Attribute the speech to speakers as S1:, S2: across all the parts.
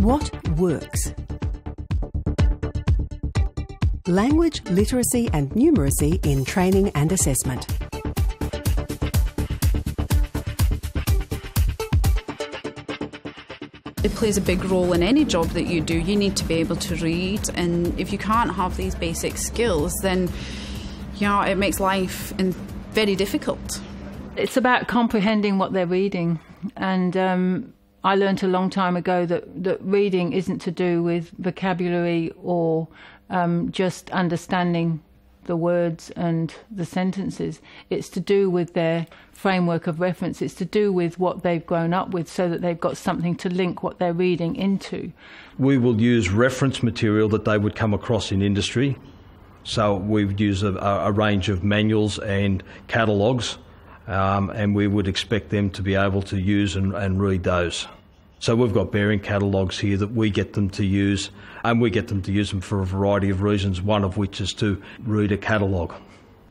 S1: What works? Language, literacy and numeracy in training and assessment.
S2: It plays a big role in any job that you do. You need to be able to read, and if you can't have these basic skills, then yeah, it makes life very difficult.
S3: It's about comprehending what they're reading, and um, I learned a long time ago that, that reading isn't to do with vocabulary or um, just understanding the words and the sentences. It's to do with their framework of reference. It's to do with what they've grown up with so that they've got something to link what they're reading into.
S4: We will use reference material that they would come across in industry. So we've used a, a range of manuals and catalogues, um, and we would expect them to be able to use and, and read those. So we've got bearing catalogues here that we get them to use, and we get them to use them for a variety of reasons, one of which is to read a catalogue.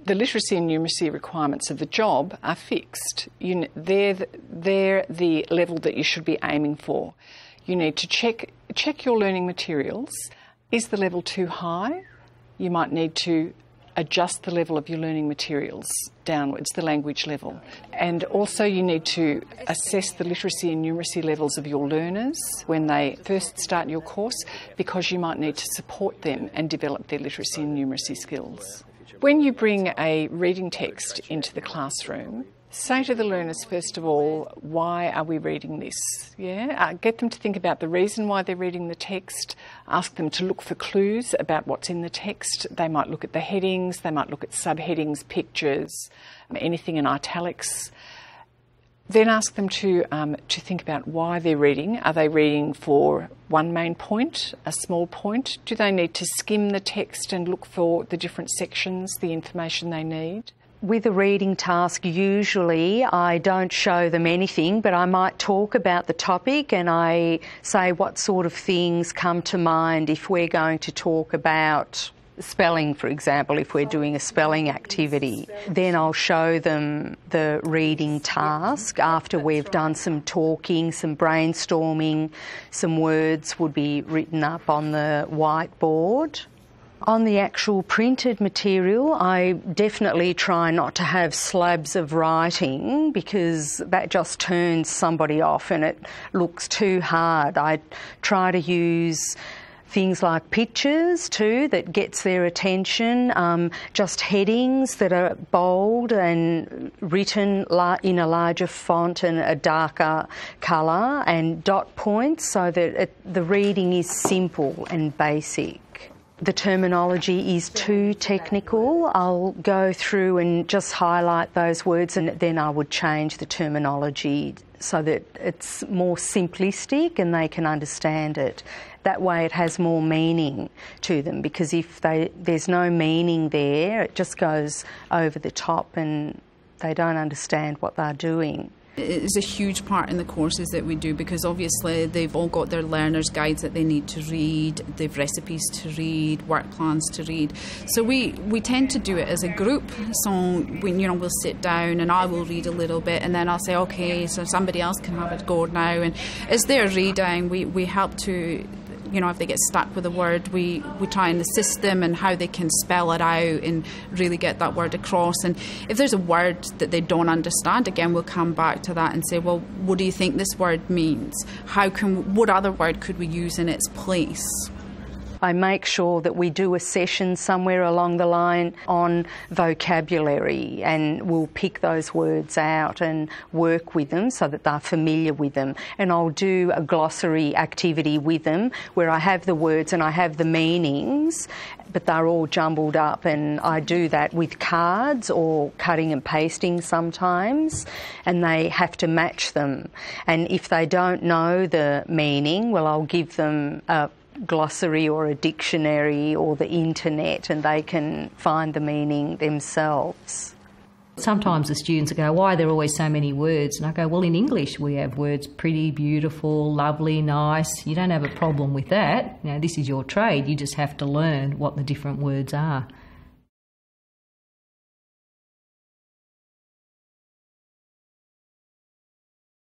S5: The literacy and numeracy requirements of the job are fixed. You, they're, the, they're the level that you should be aiming for. You need to check, check your learning materials. Is the level too high? You might need to adjust the level of your learning materials downwards, the language level. And also, you need to assess the literacy and numeracy levels of your learners when they first start your course because you might need to support them and develop their literacy and numeracy skills. When you bring a reading text into the classroom, say to the learners first of all why are we reading this yeah uh, get them to think about the reason why they're reading the text ask them to look for clues about what's in the text they might look at the headings they might look at subheadings pictures anything in italics then ask them to um, to think about why they're reading. Are they reading for one main point, a small point? Do they need to skim the text and look for the different sections, the information they need?
S6: With a reading task, usually I don't show them anything, but I might talk about the topic and I say what sort of things come to mind if we're going to talk about spelling, for example, if we're doing a spelling activity. Then I'll show them the reading task after we've done some talking, some brainstorming, some words would be written up on the whiteboard. On the actual printed material, I definitely try not to have slabs of writing because that just turns somebody off and it looks too hard. I try to use things like pictures too that gets their attention, um, just headings that are bold and written in a larger font and a darker colour, and dot points so that it, the reading is simple and basic the terminology is too technical, I'll go through and just highlight those words and then I would change the terminology so that it's more simplistic and they can understand it. That way it has more meaning to them because if they, there's no meaning there, it just goes over the top and they don't understand what they're doing
S2: is a huge part in the courses that we do because obviously they've all got their learners guides that they need to read they've recipes to read work plans to read. So we we tend to do it as a group. So when you know we'll sit down and I will read a little bit and then I'll say okay so somebody else can have a go now. And as they're reading we we help to you know, if they get stuck with a word, we, we try and assist them and how they can spell it out and really get that word across. And if there's a word that they don't understand, again, we'll come back to that and say, well, what do you think this word means? How can, what other word could we use in its place?
S6: I make sure that we do a session somewhere along the line on vocabulary and we'll pick those words out and work with them so that they're familiar with them. And I'll do a glossary activity with them where I have the words and I have the meanings, but they're all jumbled up. And I do that with cards or cutting and pasting sometimes, and they have to match them. And if they don't know the meaning, well, I'll give them a glossary or a dictionary or the internet and they can find the meaning themselves.
S7: Sometimes the students go, Why there are there always so many words? And I go, Well, in English we have words pretty, beautiful, lovely, nice. You don't have a problem with that. Know, this is your trade. You just have to learn what the different words are.